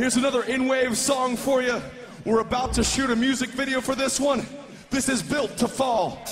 Here's another In Waves song for you. We're about to shoot a music video for this one. This is built to fall.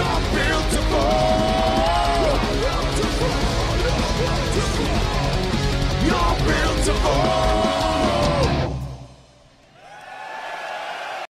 You're built to fall. You're built to fall.